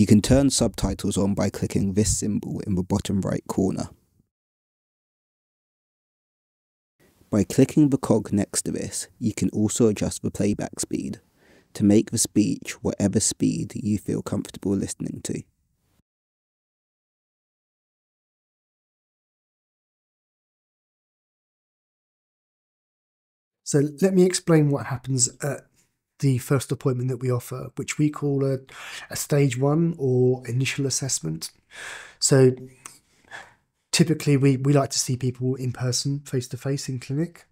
You can turn subtitles on by clicking this symbol in the bottom right corner. By clicking the cog next to this, you can also adjust the playback speed to make the speech whatever speed you feel comfortable listening to. So let me explain what happens at the first appointment that we offer, which we call a, a stage one or initial assessment. So typically we, we like to see people in person, face to face in clinic.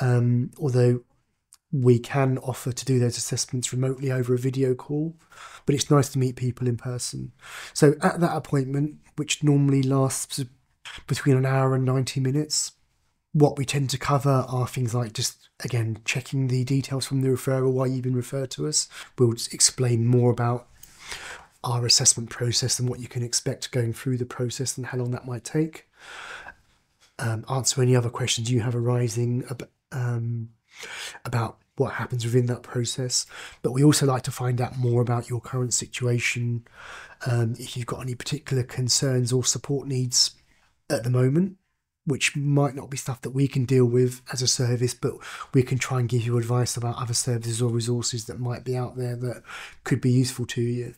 Um, although we can offer to do those assessments remotely over a video call, but it's nice to meet people in person. So at that appointment, which normally lasts between an hour and 90 minutes, what we tend to cover are things like just again checking the details from the referral why you've been referred to us. We'll explain more about our assessment process and what you can expect going through the process and how long that might take. Um, answer any other questions you have arising ab- um, about what happens within that process. But we also like to find out more about your current situation um, if you've got any particular concerns or support needs at the moment which might not be stuff that we can deal with as a service, but we can try and give you advice about other services or resources that might be out there that could be useful to you.